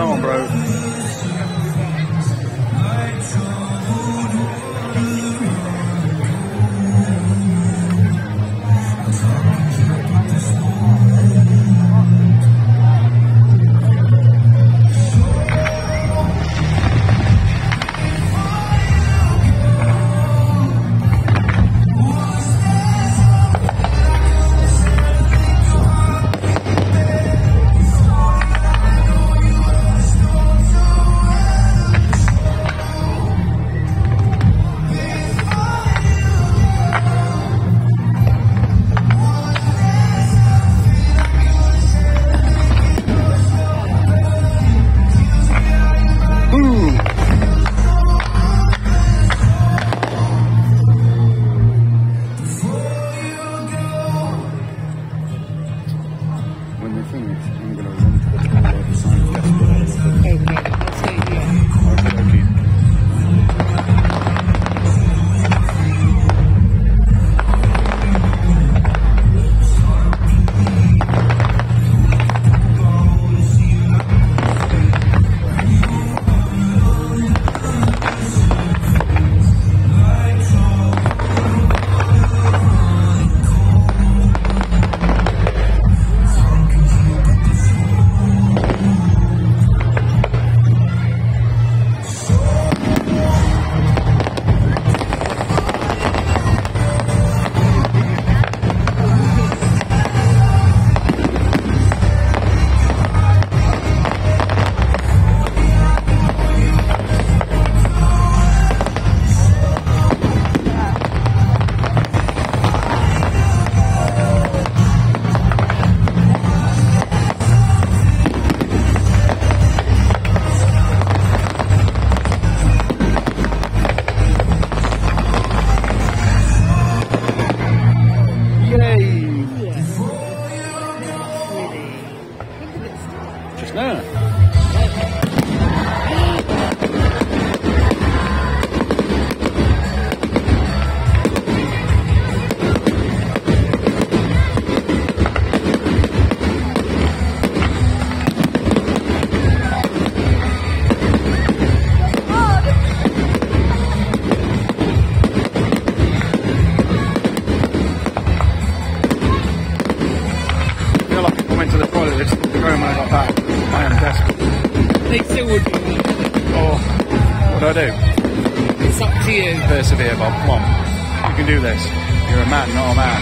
Come on, bro. It's up to you. Persevere, Bob. Come on. You can do this. You're a man, not a man.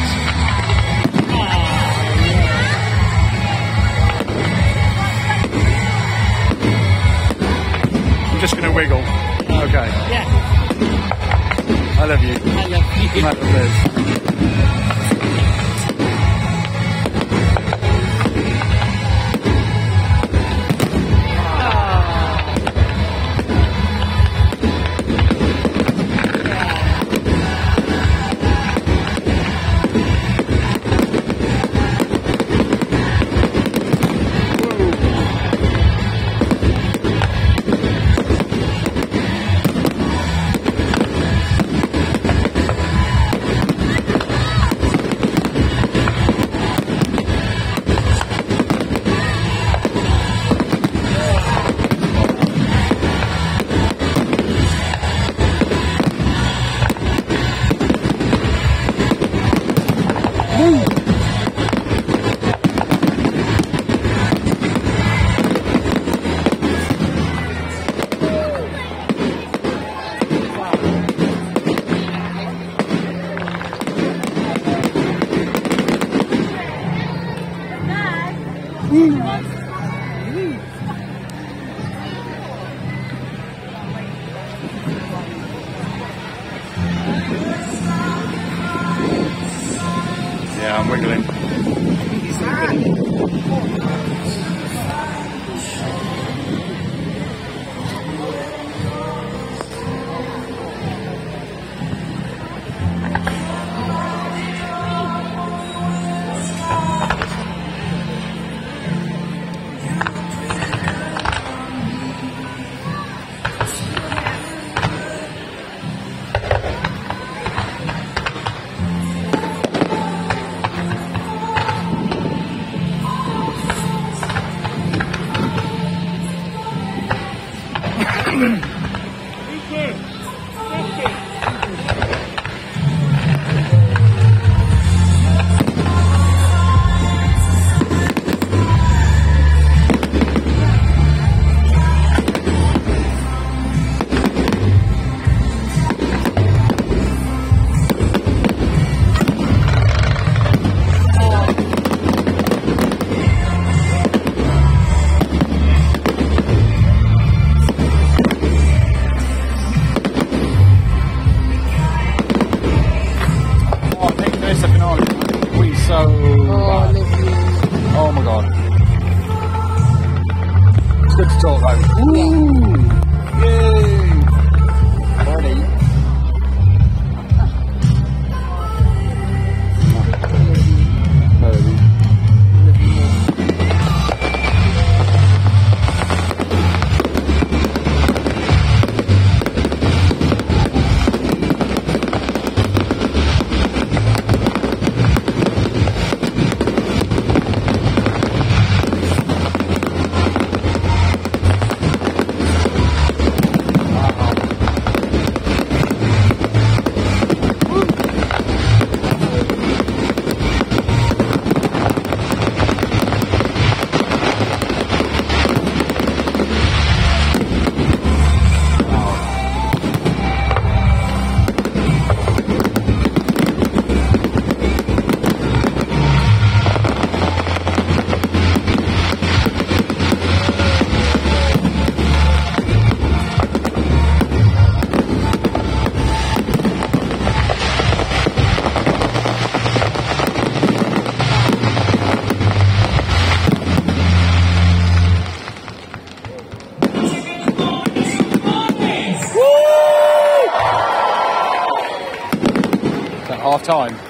I'm just going to wiggle. Okay. Yeah, I love you. I love you. Liz. God. It's good to talk though. Ooh. Yay. Time?